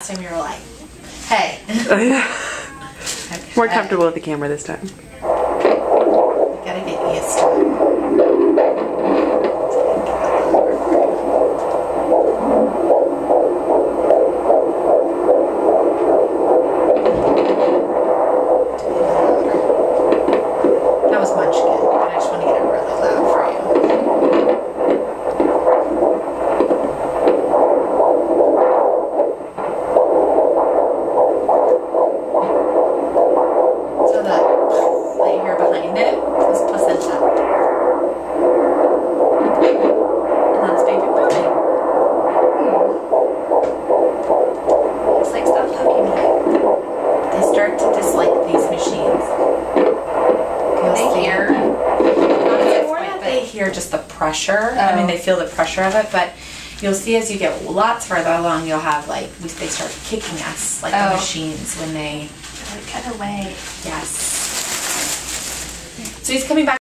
time you were like, hey. More Okay. comfortable with the camera this time. You gotta get used to it. That was much good, but I just want to get it really loud for you. So that here behind it is placenta. And that's baby booming. Looks like stop poking me. They start to dislike these machines. They hear. It's more that they hear just the pressure. I mean, Oh. they feel the pressure of it, but you'll see as you get lots further along, you'll have like we- they start kicking us like the Oh. machines when they cut away. Yes. So he's coming back